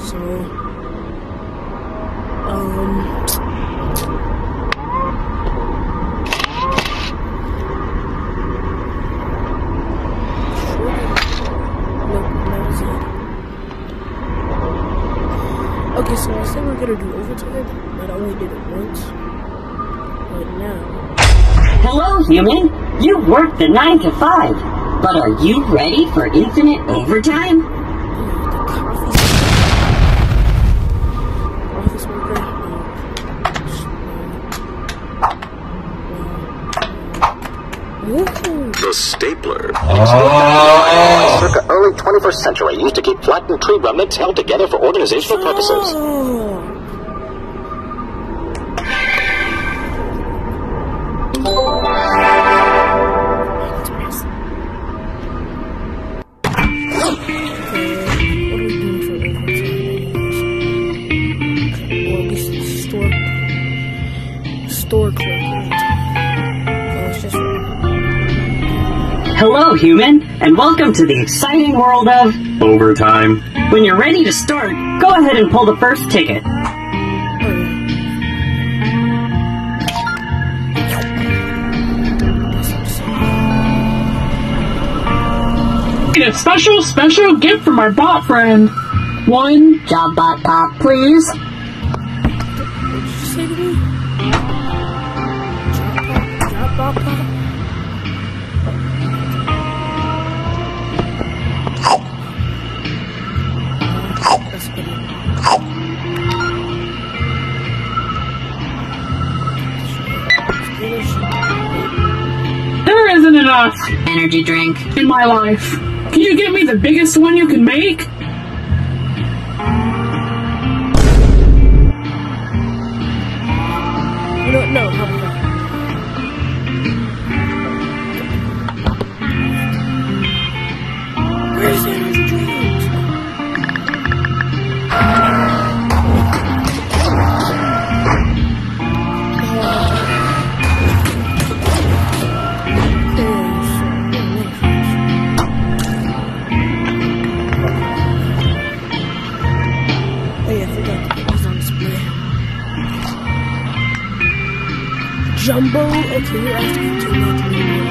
So, um, Okay, so I said we are gonna do overtime, but I only did it once. But now. Hello, human. You worked the 9 to 5, but are you ready for infinite overtime? The stapler. Circa oh. early 21st century, used to keep flattened tree remnants held together for organizational oh. purposes. Oh. Hello, human, and welcome to the exciting world of overtime. When you're ready to start, go ahead and pull the first ticket. Get a special, special gift from my bot friend. One Job bot pop, please. say to me? Drop pop, drop pop. Energy drink. in my life. Can you get me the biggest one you can make? You don't know Jumbo. Okay, you're asking too much. Maybe.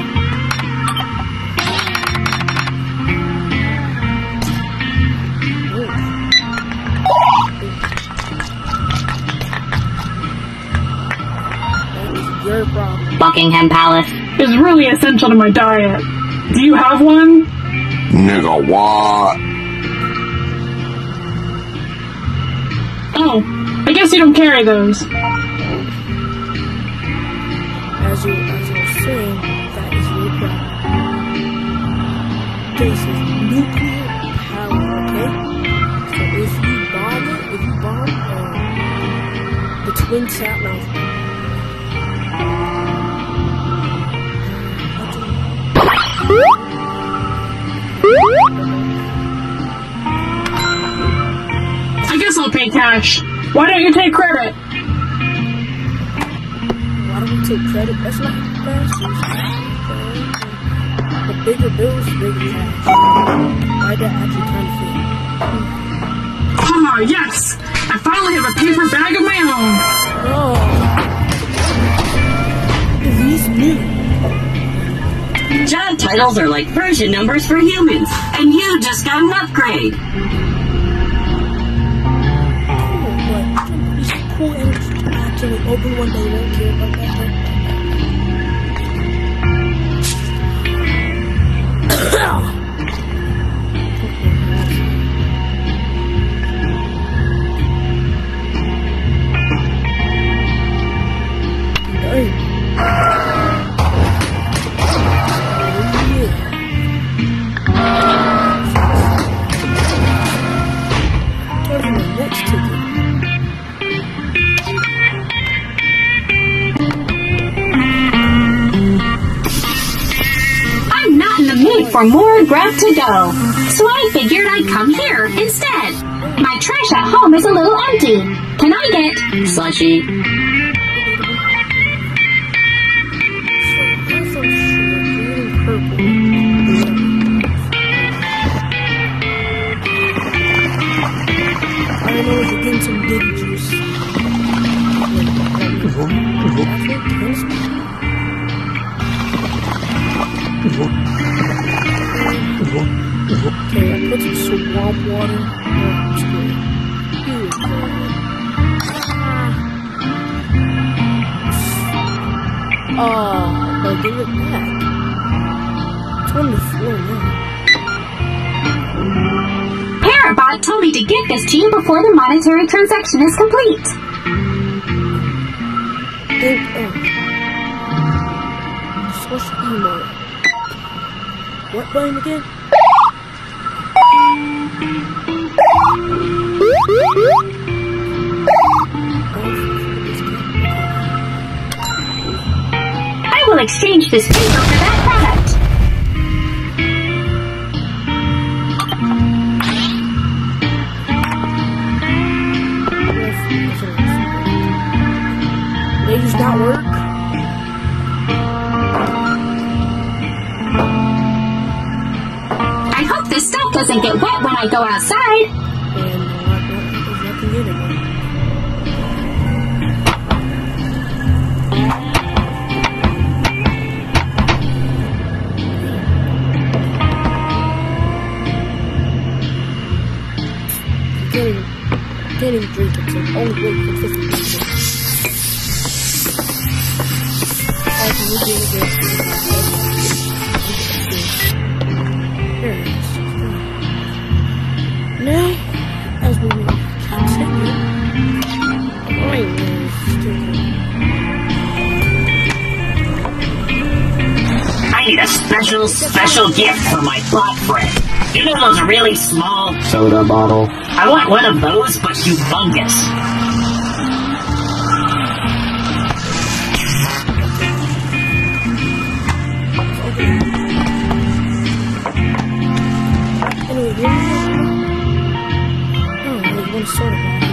That is. Buckingham Palace. Is really essential to my diet. Do you have one? Nigga, what? Oh, I guess you don't carry those. As you, as was saying, that is your problem. This is nuclear power, okay? So if you bomb it, if you bomb uh, the twin sat now. I guess I'll pay cash. Why don't you take credit? Take credit? That's not. The bigger bills, bigger cash. Why that actually fit? Ah, yes! I finally have a paper bag of my own. Oh. These new. Job titles are like version numbers for humans, and you just got an upgrade. cool, but these cool energy to actually open one day won't care about that. Hey. For more grub to go, so I figured I'd come here instead. My trash at home is a little empty. Can I get Slushy. Water. Oh, screw ah, it. You deserve it. Oh, but give it back. It's on the floor now. Parrotbot told me to get this to you before the monetary transaction is complete. Think of. Switch email. What button again? I will exchange this paper for that product. Ladies not work. Doesn't get wet when I go outside. And. Can't even, drink it, so only for 50 minutes. I can it. Special, special gift for my bot friend. You know those really small soda bottle? I want one of those, but humongous. Anyway, here we. Oh, there's one soda bottle.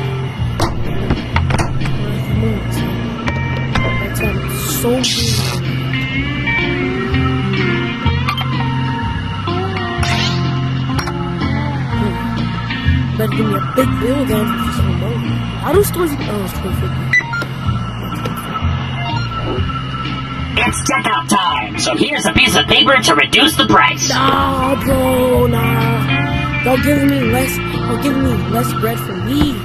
Right at the moment, so bill then for some more. How do stores? Oh, it's 250. It's checkout time, so here's a piece of paper to reduce the price. Nah, bro, nah. Y'all give me less. Y'all giving me less bread for me.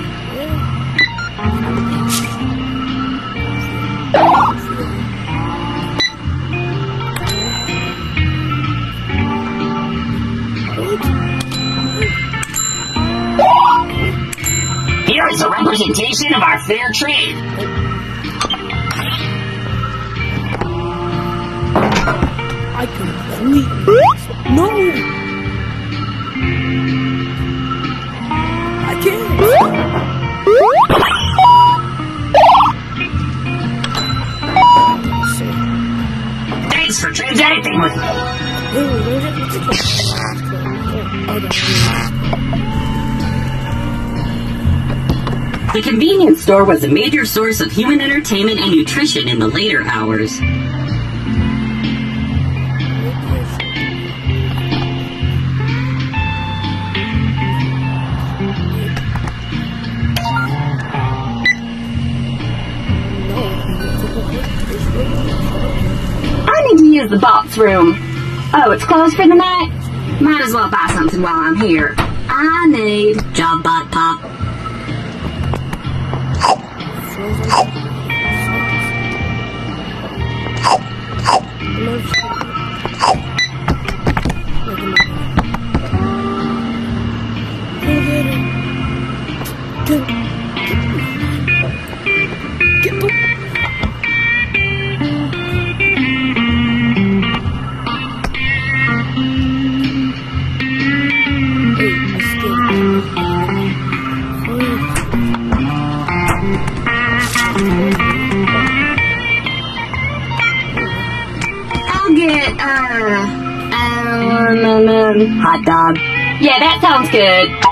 Representation of our fair trade. I completely no. I can't. Thanks for transacting with me. The convenience store was a major source of human entertainment and nutrition in the later hours. I need to use the box room. Oh, it's closed for the night? Might as well buy something while I'm here. I need job bot pop. I'll hot dog. Yeah, that sounds good.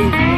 like a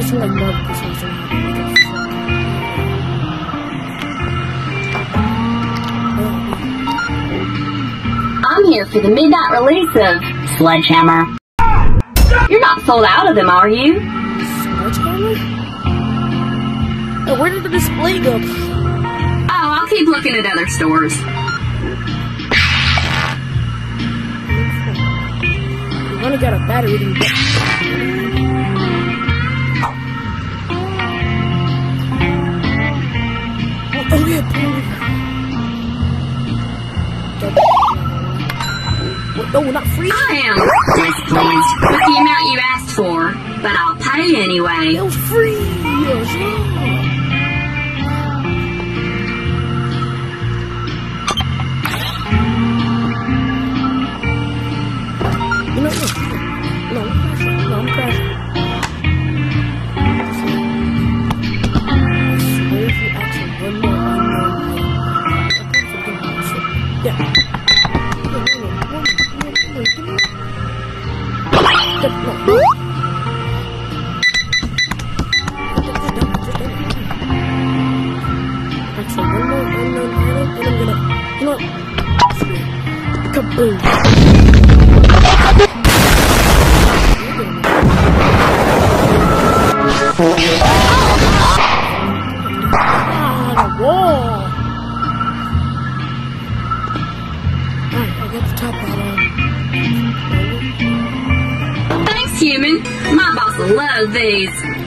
Unless you like barbecue sauce on your highway. I'm here for the midnight release of Sledgehammer. You're not sold out of them, are you? Sledgehammer? Oh, where did the display go? Oh, I'll keep looking at other stores. We only got a battery to get. Oh, yeah, Paul. What? No, not free. I am displeased with the amount you asked for, but I'll pay anyway. It was free. Thanks, human. My boss will love these.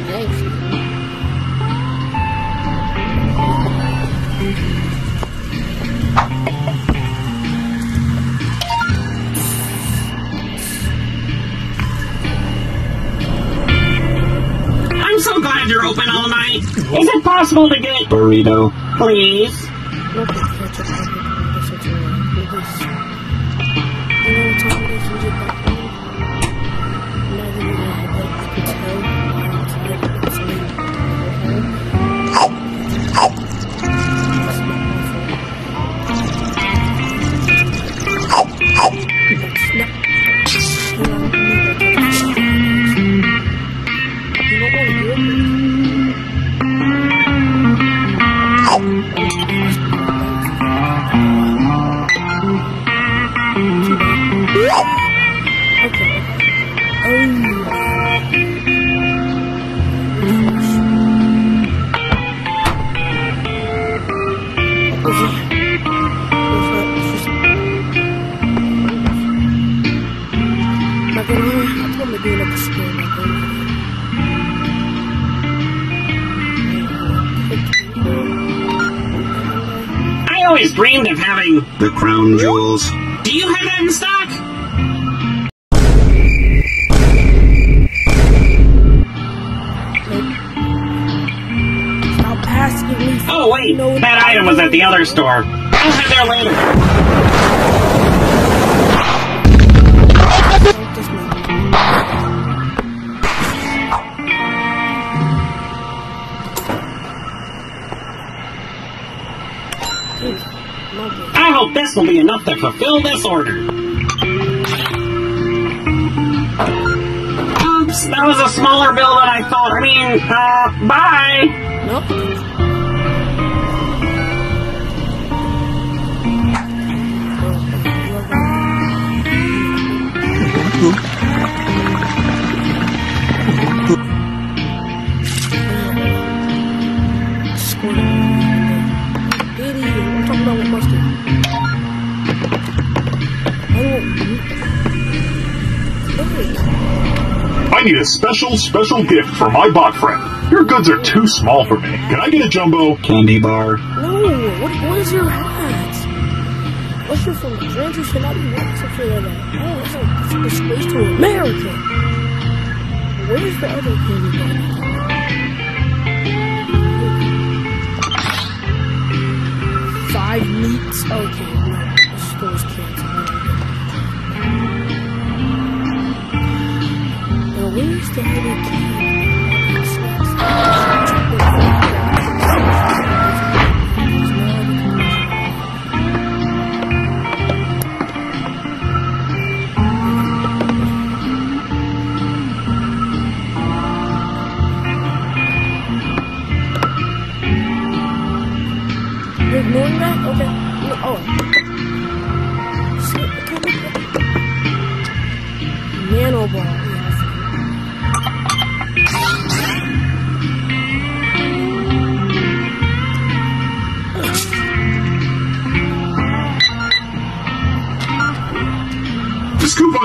Glad you're open all night. Is it possible to get burrito, please? Always dreamed of having The crown jewels. Do you have that in stock? Stop asking me. Oh wait, No, that item was at the other store. I'll head there later. This will be enough to fulfill this order. Oops. that was a smaller bill than I thought. I mean, uh, bye. No. Diddy, I need a special, special gift for my bot friend. Your goods are too small for me. Can I get a jumbo candy bar? No, what, what is your hat? What's your from France? You should not be wearing something like that. Oh, a, it's disgrace to America. Where's the other candy bar? Five meats? Okay, Where's the ignoring that? Okay. Oh. Shit,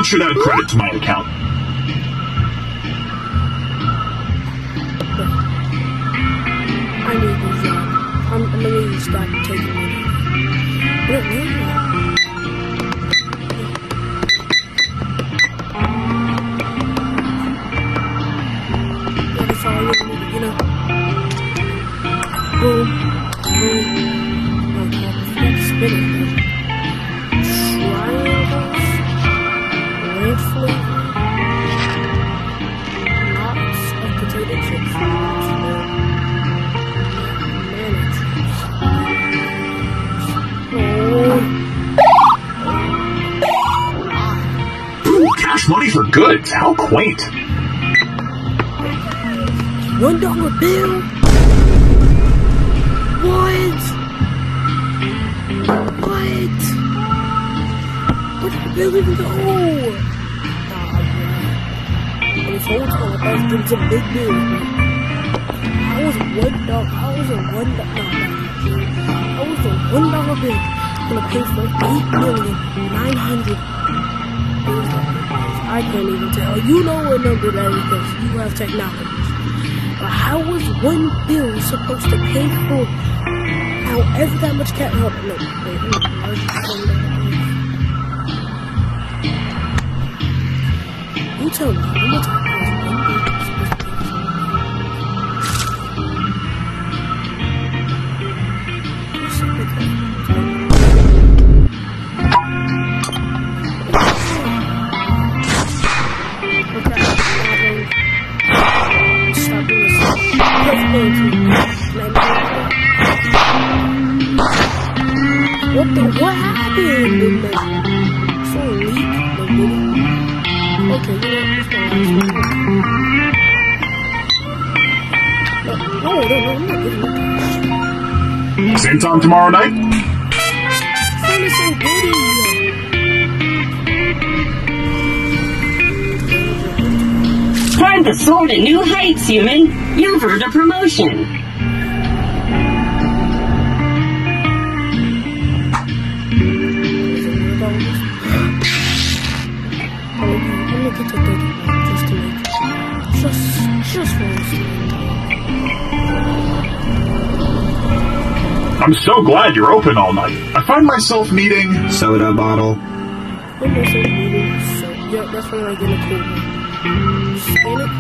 should add credit to my account. I need this job. Uh, I'm, I'm gonna to stop taking money. What man? Goods. How quaint. One dollar bill? What? What? Where did the bill even go? Nah. This whole time I thought it was a big bill. I was one dollar. I was a one dollar. I was a one dollar bill. I'm Gonna pay for eight million nine hundred. I can't even tell. You know what number that is because you have technology. But how was one bill supposed to pay for however that much cat help? No, wait, wait, that. You tell me, to What happened? in the- So leak the video. Okay, you know what's going on? No, no, no, I'm not giving you Same time tomorrow night? Find us a video. Time to soar to new heights, human. You've earned a promotion. Just just. I'm so glad you're open all night. I find myself needing soda bottle. When they say meeting, so yeah, that's when I get a cool one. Scan it.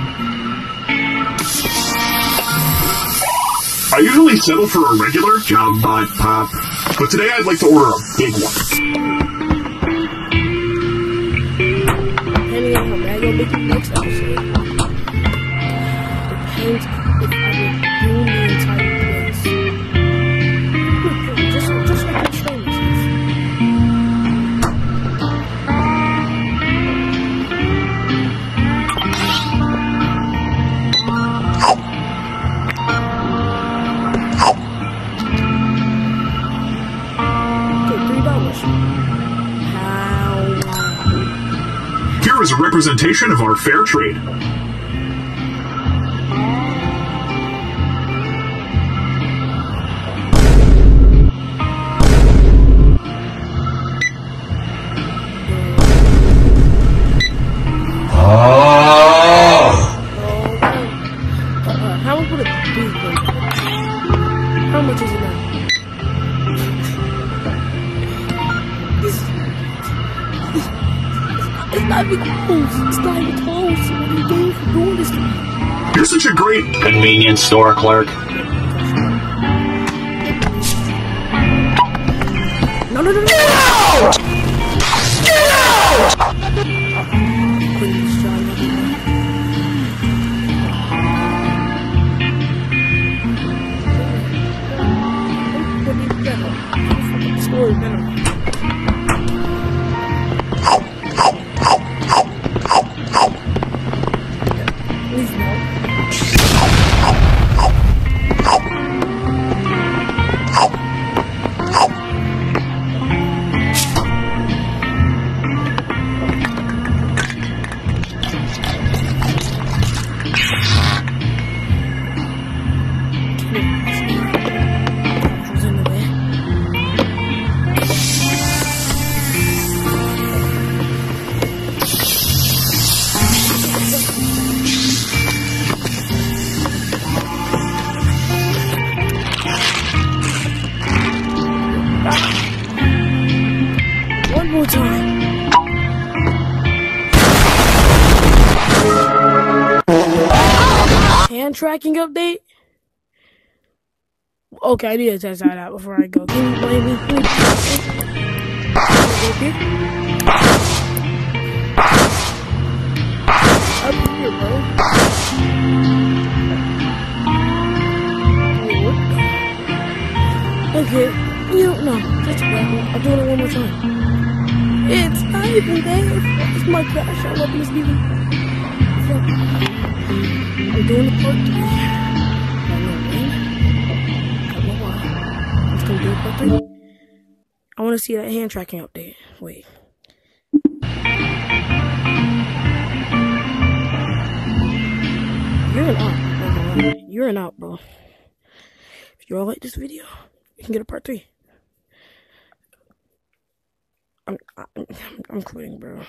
I usually settle for a regular job bot pop, but today I'd like to order a big one. Depending on how bad you'll make the next episode games if I would ruin the entire place. just, just let me show you. Here is a representation of our fair trade. Convenience store clerk. No, no, no, no. Get out! Get out! Tracking update? Okay, I need to test that out before I go. Can you me? Up here. Bro. Okay, you know. That's bad. I'm doing it one more time. It's not even there. It's my crash out weapon is leaving. I'm doing the part. I know, man. Come on. Let's go do part three. I want to see that hand tracking update. Wait. You're an out. You're an out, bro. If you all like this video, you can get a part three. I'm, I'm, I'm quitting, bro.